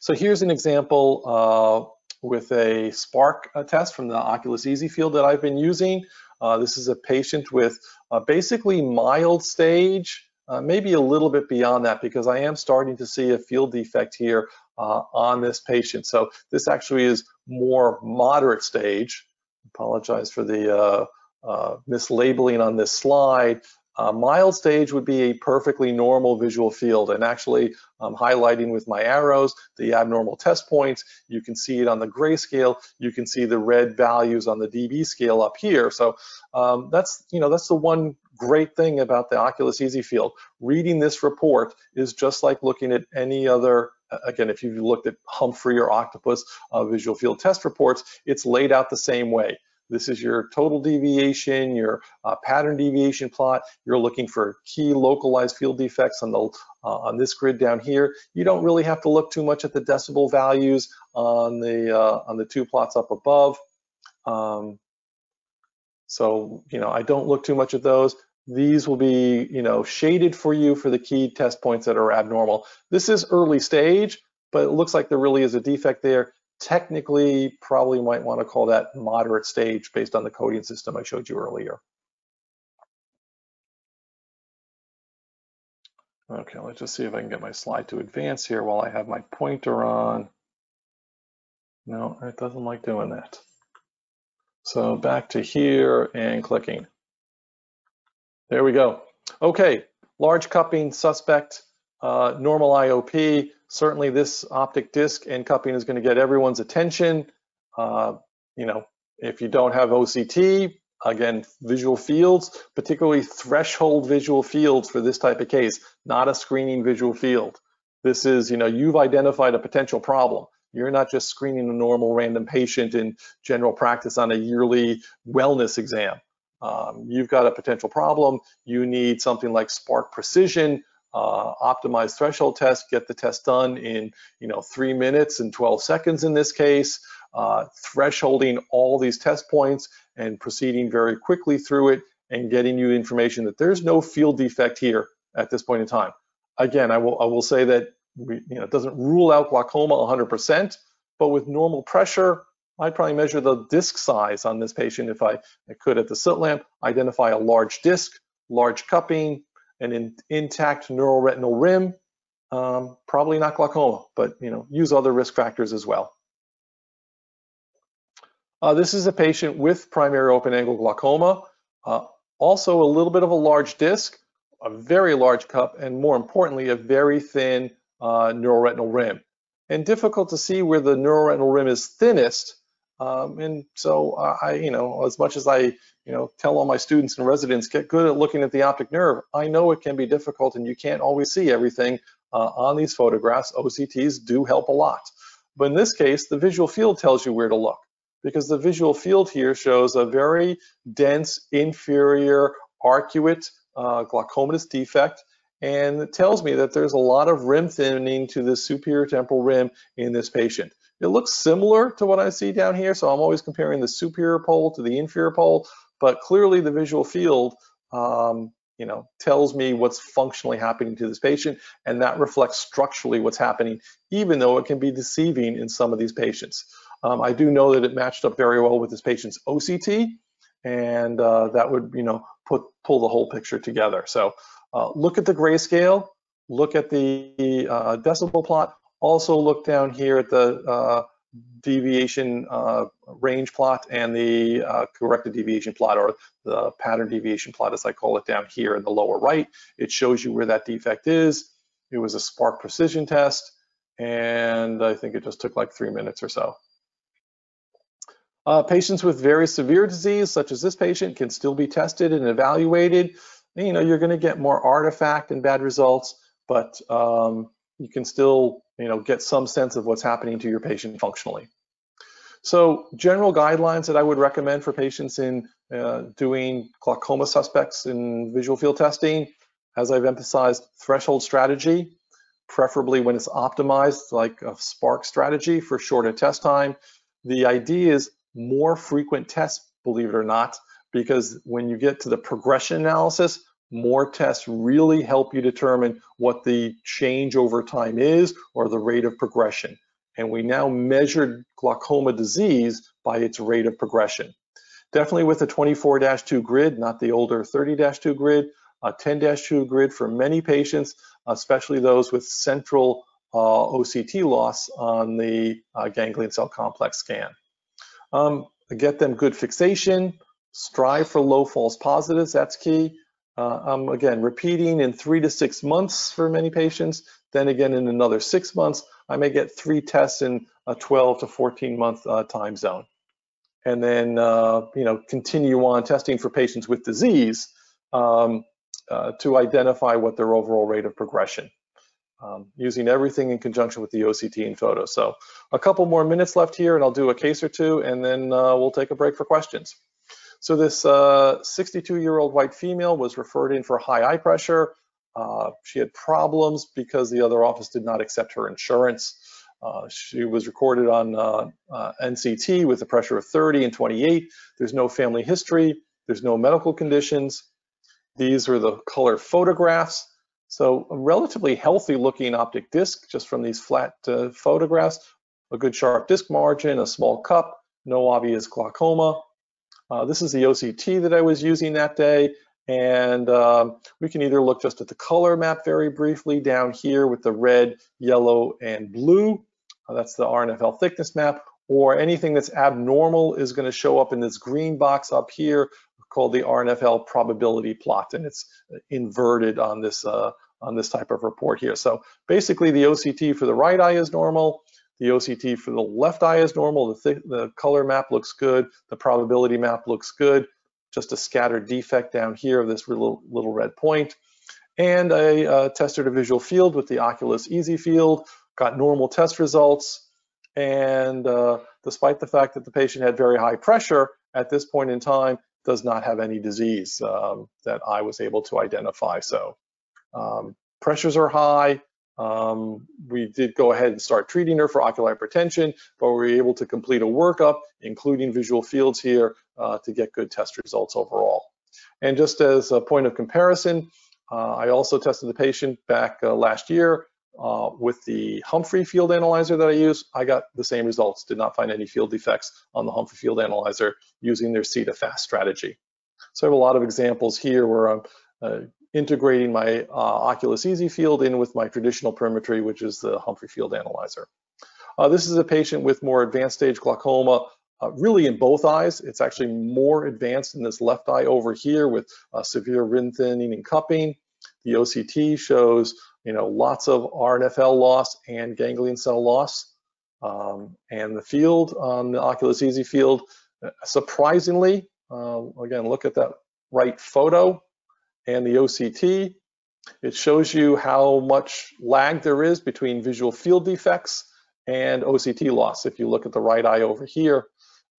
So here's an example uh, with a SPARK uh, test from the Oculus Easyfield that I've been using. Uh, this is a patient with uh, basically mild stage, uh, maybe a little bit beyond that because I am starting to see a field defect here uh, on this patient. So this actually is more moderate stage. Apologize for the uh, uh, mislabeling on this slide. Uh, mild stage would be a perfectly normal visual field and actually I'm highlighting with my arrows the abnormal test points. You can see it on the grayscale. You can see the red values on the dB scale up here. So um, that's, you know, that's the one great thing about the Oculus Easyfield. Reading this report is just like looking at any other again, if you've looked at Humphrey or Octopus uh, visual field test reports, it's laid out the same way. This is your total deviation, your uh, pattern deviation plot. You're looking for key localized field defects on the uh, on this grid down here. You don't really have to look too much at the decibel values on the uh, on the two plots up above. Um, so you know, I don't look too much at those. These will be, you know, shaded for you for the key test points that are abnormal. This is early stage, but it looks like there really is a defect there. Technically, probably might want to call that moderate stage based on the coding system I showed you earlier. Okay, let's just see if I can get my slide to advance here while I have my pointer on. No, it doesn't like doing that. So back to here and clicking. There we go. Okay, large cupping suspect, uh, normal IOP. Certainly this optic disc and cupping is gonna get everyone's attention. Uh, you know, if you don't have OCT, again, visual fields, particularly threshold visual fields for this type of case, not a screening visual field. This is, you know, you've identified a potential problem. You're not just screening a normal random patient in general practice on a yearly wellness exam. Um, you've got a potential problem. You need something like SPARK Precision, uh, optimized threshold test, get the test done in you know three minutes and 12 seconds in this case, uh, thresholding all these test points and proceeding very quickly through it and getting you information that there's no field defect here at this point in time. Again, I will, I will say that we, you know, it doesn't rule out glaucoma 100%, but with normal pressure, I'd probably measure the disc size on this patient if I, I could at the slit lamp, identify a large disc, large cupping, an in, intact neuroretinal rim, um, probably not glaucoma, but you know, use other risk factors as well. Uh, this is a patient with primary open-angle glaucoma, uh, also a little bit of a large disc, a very large cup, and more importantly, a very thin uh, neuroretinal rim. And difficult to see where the neuroretinal rim is thinnest um, and so I, you know, as much as I, you know, tell all my students and residents, get good at looking at the optic nerve, I know it can be difficult and you can't always see everything uh, on these photographs. OCTs do help a lot. But in this case, the visual field tells you where to look because the visual field here shows a very dense inferior arcuate uh, glaucomatous defect and it tells me that there's a lot of rim thinning to the superior temporal rim in this patient. It looks similar to what I see down here, so I'm always comparing the superior pole to the inferior pole, but clearly the visual field um, you know, tells me what's functionally happening to this patient, and that reflects structurally what's happening, even though it can be deceiving in some of these patients. Um, I do know that it matched up very well with this patient's OCT, and uh, that would, you know, put pull the whole picture together. So uh, look at the grayscale, look at the uh, decibel plot, also look down here at the uh, deviation uh, range plot and the uh, corrected deviation plot or the pattern deviation plot as I call it down here in the lower right. It shows you where that defect is. It was a SPARK precision test and I think it just took like three minutes or so. Uh, patients with very severe disease, such as this patient, can still be tested and evaluated. You know, you're going to get more artifact and bad results, but um, you can still, you know, get some sense of what's happening to your patient functionally. So general guidelines that I would recommend for patients in uh, doing glaucoma suspects in visual field testing, as I've emphasized, threshold strategy, preferably when it's optimized, like a SPARK strategy for shorter test time. The idea is more frequent tests, believe it or not, because when you get to the progression analysis, more tests really help you determine what the change over time is or the rate of progression. And we now measured glaucoma disease by its rate of progression. Definitely with the 24-2 grid, not the older 30-2 grid, a 10-2 grid for many patients, especially those with central uh, OCT loss on the uh, ganglion cell complex scan. Um, get them good fixation, strive for low false positives, that's key. Uh, I'm again repeating in three to six months for many patients. Then again, in another six months, I may get three tests in a 12 to 14 month uh, time zone. And then, uh, you know, continue on testing for patients with disease um, uh, to identify what their overall rate of progression um, using everything in conjunction with the OCT and photo. So a couple more minutes left here and I'll do a case or two and then uh, we'll take a break for questions. So this 62-year-old uh, white female was referred in for high eye pressure. Uh, she had problems because the other office did not accept her insurance. Uh, she was recorded on uh, uh, NCT with a pressure of 30 and 28. There's no family history. There's no medical conditions. These are the color photographs. So a relatively healthy looking optic disc just from these flat uh, photographs, a good sharp disc margin, a small cup, no obvious glaucoma. Uh, this is the OCT that I was using that day. And um, we can either look just at the color map very briefly down here with the red, yellow, and blue. Uh, that's the RNFL thickness map, or anything that's abnormal is gonna show up in this green box up here called the RNFL probability plot, and it's inverted on this uh, on this type of report here. So basically, the OCT for the right eye is normal. The OCT for the left eye is normal. The, the color map looks good. The probability map looks good. Just a scattered defect down here of this little, little red point. And I uh, tested a visual field with the Oculus Easyfield, got normal test results. And uh, despite the fact that the patient had very high pressure at this point in time, does not have any disease um, that I was able to identify. So um, pressures are high. Um, we did go ahead and start treating her for ocular hypertension, but we were able to complete a workup, including visual fields here, uh, to get good test results overall. And just as a point of comparison, uh, I also tested the patient back uh, last year uh, with the Humphrey field analyzer that I use, I got the same results, did not find any field defects on the Humphrey field analyzer using their SITA Fast strategy. So I have a lot of examples here where I'm uh, integrating my uh, Oculus Easyfield in with my traditional perimetry, which is the Humphrey field analyzer. Uh, this is a patient with more advanced stage glaucoma, uh, really in both eyes. It's actually more advanced in this left eye over here with uh, severe rim thinning and cupping. The OCT shows you know, lots of RNFL loss and ganglion cell loss. Um, and the field on the Oculus Easyfield, uh, surprisingly, uh, again, look at that right photo and the OCT. It shows you how much lag there is between visual field defects and OCT loss. If you look at the right eye over here,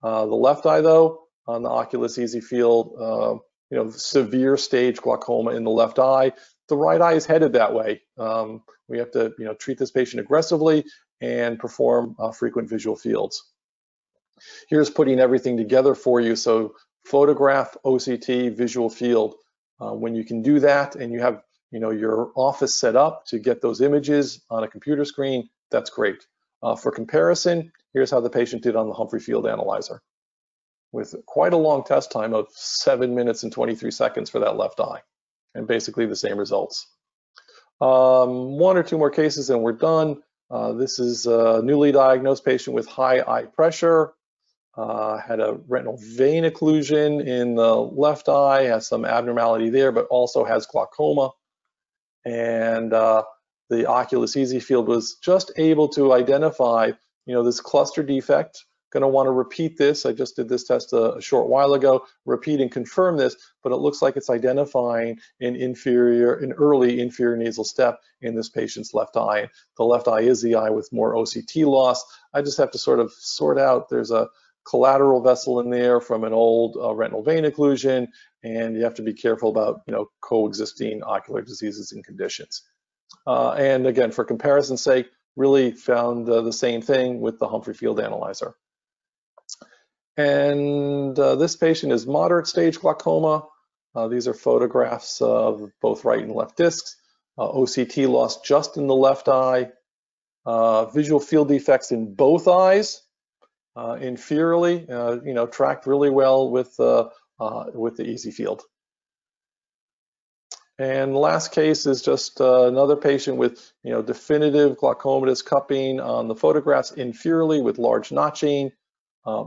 uh, the left eye though, on the Oculus Easyfield, uh, you know, severe stage glaucoma in the left eye, the right eye is headed that way. Um, we have to, you know, treat this patient aggressively and perform uh, frequent visual fields. Here's putting everything together for you. So photograph, OCT, visual field. Uh, when you can do that and you have, you know, your office set up to get those images on a computer screen, that's great. Uh, for comparison, Here's how the patient did on the Humphrey Field Analyzer with quite a long test time of seven minutes and 23 seconds for that left eye and basically the same results. Um, one or two more cases and we're done. Uh, this is a newly diagnosed patient with high eye pressure, uh, had a retinal vein occlusion in the left eye, has some abnormality there, but also has glaucoma. And uh, the Oculus Easyfield was just able to identify, you know, this cluster defect going to want to repeat this. I just did this test a, a, short while ago, repeat and confirm this, but it looks like it's identifying an inferior, an early inferior nasal step in this patient's left eye. The left eye is the eye with more OCT loss. I just have to sort of sort out, there's a collateral vessel in there from an old uh, retinal vein occlusion, and you have to be careful about, you know, coexisting ocular diseases and conditions. Uh, and again, for comparison's sake, really found uh, the same thing with the Humphrey Field Analyzer. And uh, this patient is moderate stage glaucoma. Uh, these are photographs of both right and left discs. Uh, OCT loss just in the left eye. Visual field defects in both eyes. Uh, inferiorly, uh, you know, tracked really well with, with the Easyfield. And last case is just uh, another patient with, you know, definitive glaucomatous cupping on the photographs inferiorly with large notching uh,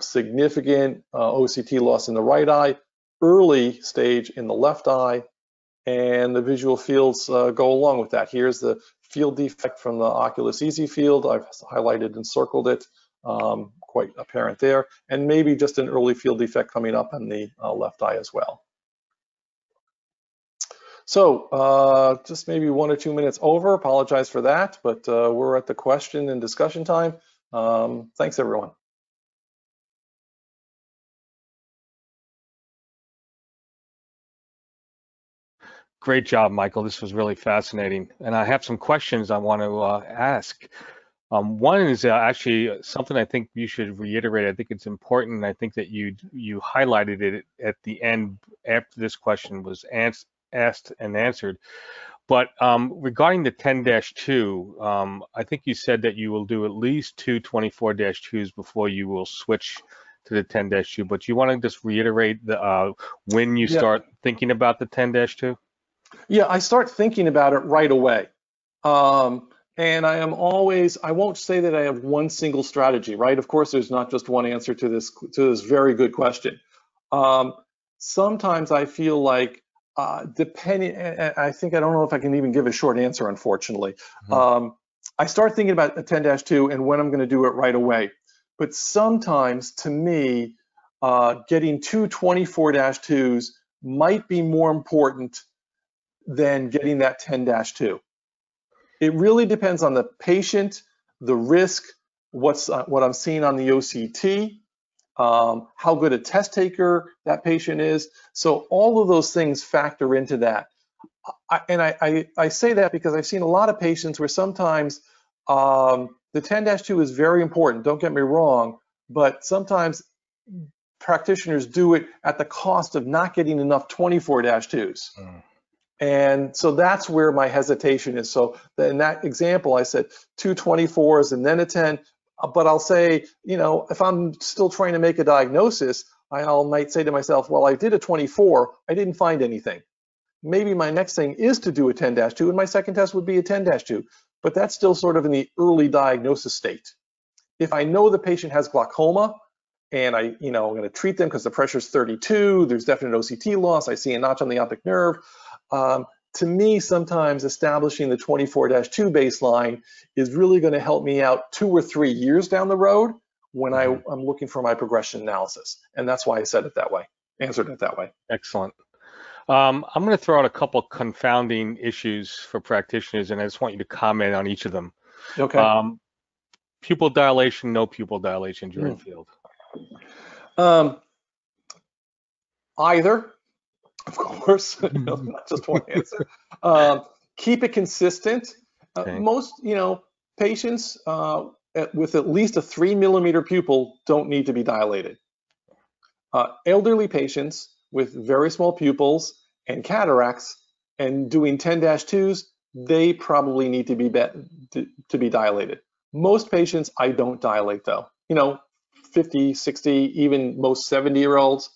significant uh, OCT loss in the right eye, early stage in the left eye, and the visual fields uh, go along with that. Here's the field defect from the Oculus Easyfield. I've highlighted and circled it, um, quite apparent there, and maybe just an early field defect coming up in the uh, left eye as well. So uh, just maybe one or two minutes over, apologize for that, but uh, we're at the question and discussion time. Um, thanks everyone. Great job, Michael. This was really fascinating. And I have some questions I want to uh, ask. Um, one is uh, actually something I think you should reiterate. I think it's important. I think that you you highlighted it at the end after this question was asked, asked and answered. But um, regarding the 10-2, um, I think you said that you will do at least two 24-2s before you will switch to the 10-2. But you want to just reiterate the uh, when you yeah. start thinking about the 10-2? Yeah, I start thinking about it right away. Um, and I am always, I won't say that I have one single strategy, right? Of course, there's not just one answer to this, to this very good question. Um, sometimes I feel like, uh, depending, I think, I don't know if I can even give a short answer, unfortunately. Mm -hmm. um, I start thinking about a 10-2 and when I'm gonna do it right away. But sometimes, to me, uh, getting two 24-2s might be more important than getting that 10-2. It really depends on the patient, the risk, what's uh, what I'm seeing on the OCT, um, how good a test taker that patient is. So all of those things factor into that. I, and I, I, I, say that because I've seen a lot of patients where sometimes um, the 10-2 is very important, don't get me wrong, but sometimes practitioners do it at the cost of not getting enough 24-2s. Mm. And so that's where my hesitation is. So in that example, I said two 24s and then a 10, uh, but I'll say, you know, if I'm still trying to make a diagnosis, I might say to myself, well, I did a 24, I didn't find anything. Maybe my next thing is to do a 10-2 and my second test would be a 10-2, but that's still sort of in the early diagnosis state. If I know the patient has glaucoma, and I, you know, I'm going to treat them because the pressure is 32, there's definite OCT loss, I see a notch on the optic nerve, um, to me, sometimes establishing the 24-2 baseline is really going to help me out two or three years down the road when I, am mm-hmm. looking for my progression analysis. And that's why I said it that way, answered it that way. Excellent. Um, I'm going to throw out a couple confounding issues for practitioners, and I just want you to comment on each of them. Okay. Um, pupil dilation, no pupil dilation during mm. field. Um, either of course, not just one answer. Um, keep it consistent. Uh. Most, you know, patients uh, at, with at least a three millimeter pupil don't need to be dilated. Uh, elderly patients with very small pupils and cataracts and doing 10-2s, they probably need to be, to, to be dilated. Most patients, I don't dilate though. You know, 50, 60, even most 70 year olds,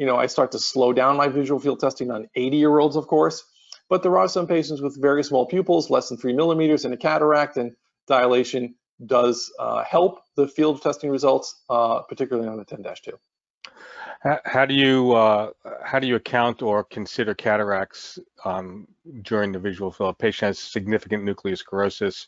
you know, I start to slow down my visual field testing on 80 year olds, of course. But there are some patients with very small pupils, less than three millimeters, and a cataract, and dilation does uh, help the field testing results, uh, particularly on the 10-2. How, do you uh, how do you account or consider cataracts um, during the visual field? A patient has significant nuclear sclerosis.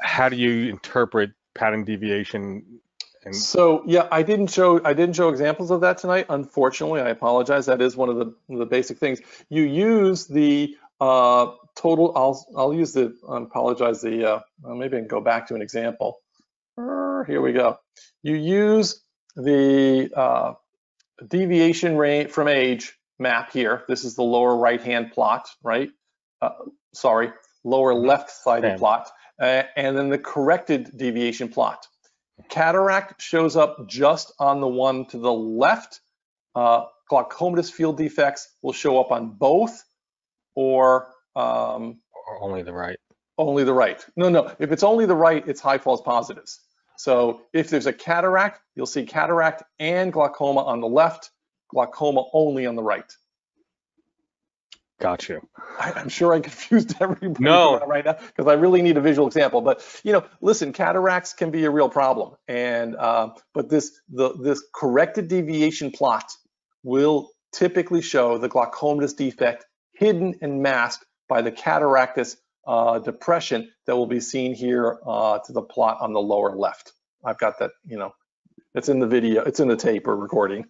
How do you interpret pattern deviation? And... So yeah, I didn't show I didn't show examples of that tonight. Unfortunately, I apologize. That is one of the the basic things. You use the uh, total. I'll I'll use the I apologize. The uh, well, maybe I can go back to an example. Here we go. You use the uh, deviation rate from age map here. This is the lower right-hand plot, right? Uh, sorry, lower mm-hmm. left-sided plot, uh, and then the corrected deviation plot. Cataract shows up just on the one to the left. Uh, glaucomatous field defects will show up on both, or um, or only the right. Only the right. No, no. If it's only the right, it's high false positives. So if there's a cataract, you'll see cataract and glaucoma on the left, glaucoma only on the right. Got you. I, am sure I confused everybody no. right now because I really need a visual example. But you know, listen, cataracts can be a real problem, and uh, but this the this corrected deviation plot will typically show the glaucomatous defect hidden and masked by the cataractus uh, depression that will be seen here uh, to the plot on the lower left. I've got that, you know, it's in the video, it's in the tape or recording.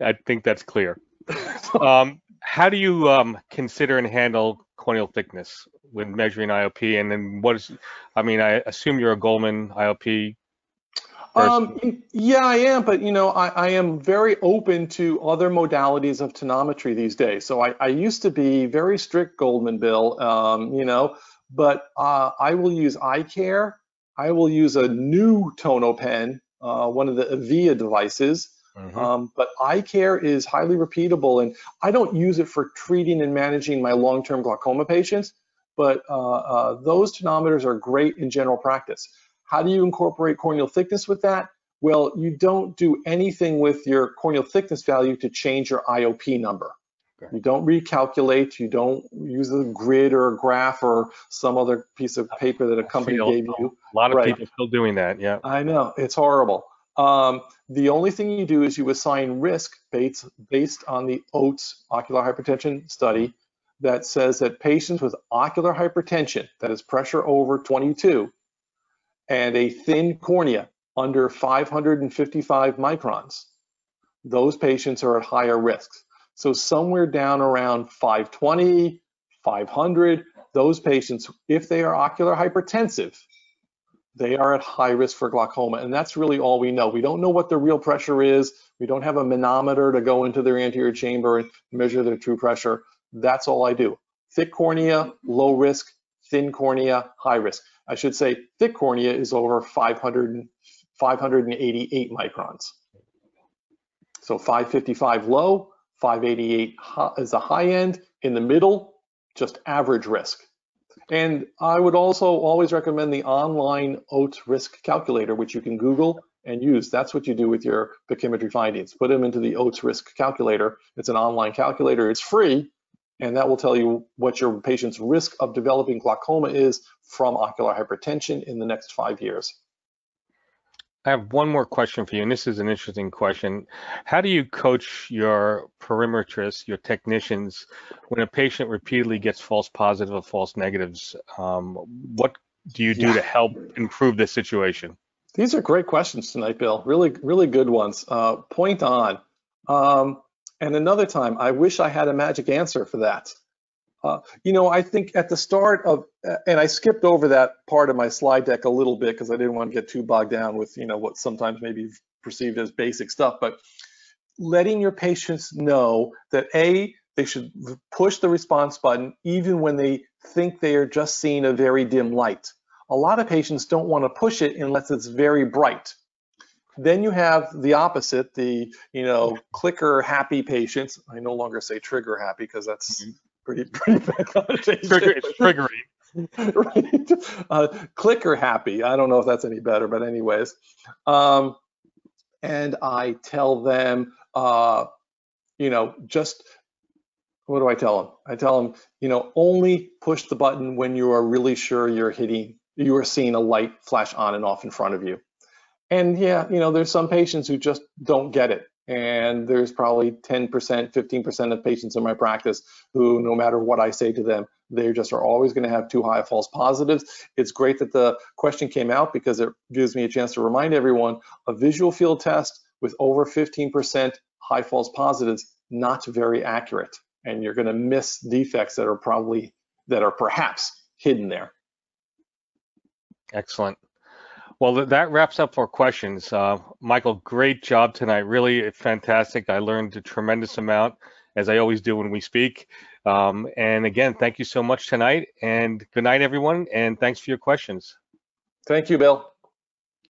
I think that's clear. um, how do you um, consider and handle corneal thickness when measuring IOP? And then what is, I mean, I assume you're a Goldmann IOP um, yeah, I am, but you know, I, I, am very open to other modalities of tonometry these days. So I, I used to be very strict Goldmann Bill, um, you know, but uh, I will use iCare. I will use a new TonoPen, uh, one of the Avia devices. Mm-hmm. Um, but iCare is highly repeatable, and I don't use it for treating and managing my long-term glaucoma patients. But uh, uh those tonometers are great in general practice. How do you incorporate corneal thickness with that? Well, you don't do anything with your corneal thickness value to change your IOP number. Okay. You don't recalculate, you don't use a grid or a graph or some other piece of paper that a company gave you. A lot of right. people still doing that, yeah. I know, it's horrible. Um, the only thing you do is you assign risk based, based on the OHTS ocular hypertension study that says that patients with ocular hypertension, that is pressure over 22, and a thin cornea under 555 microns, those patients are at higher risks. So somewhere down around 520, 500, those patients, if they are ocular hypertensive, they are at high risk for glaucoma. And that's really all we know. We don't know what the real pressure is. We don't have a manometer to go into their anterior chamber and measure their true pressure. That's all I do. Thick cornea, low risk, thin cornea, high risk. I should say thick cornea is over 500, 588 microns. So 555 low, 588 is a high end. In the middle, just average risk. And I would also always recommend the online OHTS risk calculator, which you can Google and use. That's what you do with your pachymetry findings. Put them into the OHTS risk calculator. It's an online calculator. It's free and that will tell you what your patient's risk of developing glaucoma is from ocular hypertension in the next five years. I have one more question for you, and this is an interesting question. How do you coach your perimetrists, your technicians, when a patient repeatedly gets false positive or false negatives? Um, what do you do yeah. to help improve the situation? These are great questions tonight, Bill. Really, really good ones. Uh, point on. Um, and another time, I wish I had a magic answer for that. Uh, you know, I think at the start of, and I skipped over that part of my slide deck a little bit because I didn't want to get too bogged down with, you know, what sometimes maybe perceived as basic stuff, but letting your patients know that A, they should push the response button even when they think they are just seeing a very dim light. A lot of patients don't want to push it unless it's very bright. Then you have the opposite, the you know clicker happy patients. I no longer say trigger happy because that's mm-hmm. Pretty pretty bad connotation. Triggering. right? Uh, clicker happy. I don't know if that's any better, but anyways. Um, and I tell them, uh, you know, just what do I tell them? I tell them, you know, only push the button when you are really sure you're hitting, you are seeing a light flash on and off in front of you. And yeah, you know, there's some patients who just don't get it. And there's probably 10%, 15% of patients in my practice who, no matter what I say to them, they just are always going to have too high false positives. It's great that the question came out because it gives me a chance to remind everyone a visual field test with over 15% high false positives, not very accurate. And you're going to miss defects that are probably, that are perhaps hidden there. Excellent. Well, that wraps up our questions. Uh, Michael, great job tonight. Really fantastic. I learned a tremendous amount, as I always do when we speak. Um, and again, thank you so much tonight. And good night, everyone. And thanks for your questions. Thank you, Bill.